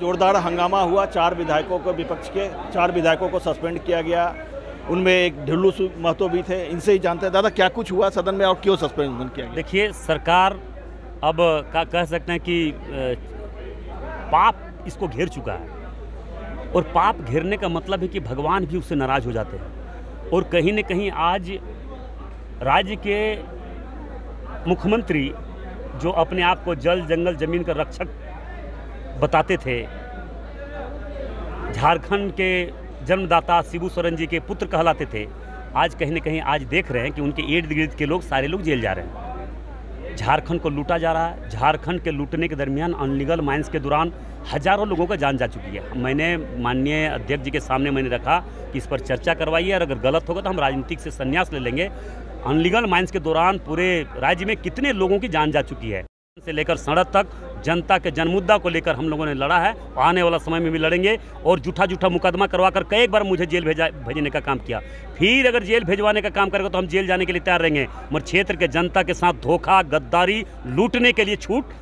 जोरदार हंगामा हुआ। चार विधायकों को विपक्ष के, चार विधायकों को सस्पेंड किया गया। उनमें एक ढिल्लू महतो भी थे। इनसे ही जानते हैं। दादा, क्या कुछ हुआ सदन में और क्यों सस्पेंशन किया गया? देखिए, सरकार अब का, कह सकते हैं कि पाप इसको घेर चुका है। और पाप घेरने का मतलब है कि भगवान भी उससे नाराज़ हो जाते हैं। और कहीं न कहीं आज राज्य के मुख्यमंत्री जो अपने आप को जल जंगल ज़मीन का रक्षक बताते थे। झारखंड के जन्मदाता शिबू सोरेन जी के पुत्र कहलाते थे। आज कहीं न कहीं आज देख रहे हैं कि उनके इर्द गिर्द के लोग सारे लोग जेल जा रहे हैं। झारखंड को लूटा जा रहा है। झारखंड के लूटने के दरमियान अनलीगल माइंस के दौरान हज़ारों लोगों का जान जा चुकी है। मैंने माननीय अध्यक्ष जी के सामने मैंने रखा कि इस पर चर्चा करवाइए और अगर गलत होगा तो हम राजनीतिक से संन्यास ले लेंगे। अनलीगल माइंस के दौरान पूरे राज्य में कितने लोगों की जान जा चुकी है। से लेकर सड़क तक जनता के जनमुद्दा को लेकर हम लोगों ने लड़ा है आने वाला समय में भी लड़ेंगे और जूठा जूठा मुकदमा करवा कर कई बार मुझे जेल भेजा, भेजने का काम किया। फिर अगर जेल भेजवाने का काम करेगा तो हम जेल जाने के लिए तैयार रहेंगे। मगर क्षेत्र के जनता के साथ धोखा, गद्दारी, लूटने के लिए छूट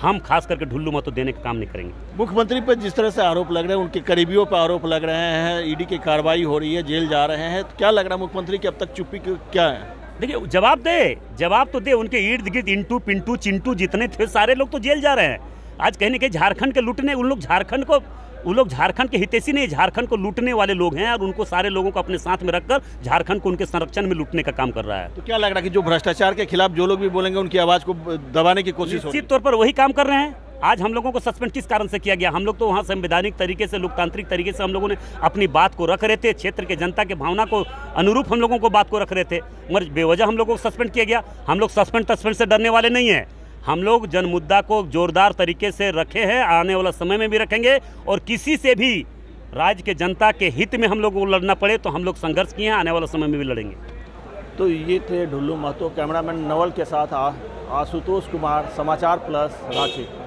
हम खास करके ढुल्लू मतो देने का काम नहीं करेंगे। मुख्यमंत्री पर जिस तरह से आरोप लग रहे हैं, उनके करीबियों पर आरोप लग रहे हैं, ईडी की कार्रवाई हो रही है, जेल जा रहे हैं तो क्या लग रहा है मुख्यमंत्री की अब तक चुप्पी क्या है? देखिए जवाब दे जवाब तो दे उनके इर्द गिर्द इंटू पिंटू चिंटू जितने थे सारे लोग तो जेल जा रहे हैं। आज कहीं ना कहीं झारखंड के लूटने उन लोग झारखंड को उन लोग झारखंड के हितैषी नहीं झारखंड को लूटने वाले लोग हैं और उनको सारे लोगों को अपने साथ में रखकर झारखंड को उनके संरक्षण में लूटने का काम कर रहा है। तो क्या लग रहा है कि जो भ्रष्टाचार के खिलाफ जो लोग भी बोलेंगे उनकी आवाज़ को दबाने की कोशिश निश्चित तौर पर वही काम कर रहे हैं। आज हम लोगों को सस्पेंड किस कारण से किया गया? हम लोग तो वहाँ संवैधानिक तरीके से, लोकतांत्रिक तरीके से हम लोगों ने अपनी बात को रख रहे थे, क्षेत्र के जनता के भावना को अनुरूप हम लोगों को बात को रख रहे थे, मगर बेवजह हम लोगों को सस्पेंड किया गया। हम लोग सस्पेंड तस्पेंड से डरने वाले नहीं हैं। हम लोग जन मुद्दा को जोरदार तरीके से रखे हैं, आने वाला समय में भी रखेंगे, और किसी से भी राज्य के जनता के हित में हम लोग को लड़ना पड़े तो हम लोग संघर्ष किए हैं, आने वाला समय में भी लड़ेंगे। तो ये थे ढुल्लू महतो कैमरामैन नवल के साथ आशुतोष कुमार, समाचार प्लस रांची।